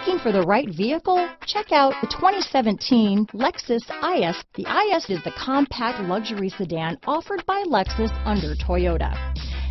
Looking for the right vehicle? Check out the 2017 Lexus IS. The IS is the compact luxury sedan offered by Lexus under Toyota.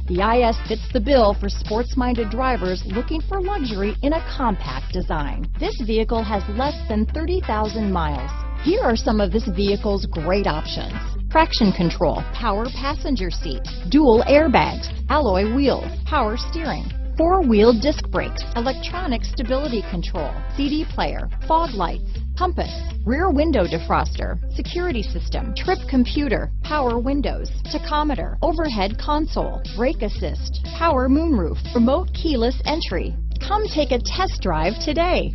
The IS fits the bill for sports-minded drivers looking for luxury in a compact design. This vehicle has less than 30,000 miles. Here are some of this vehicle's great options. Traction control, power passenger seat, dual airbags, alloy wheels, power steering, four-wheel disc brakes, electronic stability control, CD player, fog lights, compass, rear window defroster, security system, trip computer, power windows, tachometer, overhead console, brake assist, power moonroof, remote keyless entry. Come take a test drive today.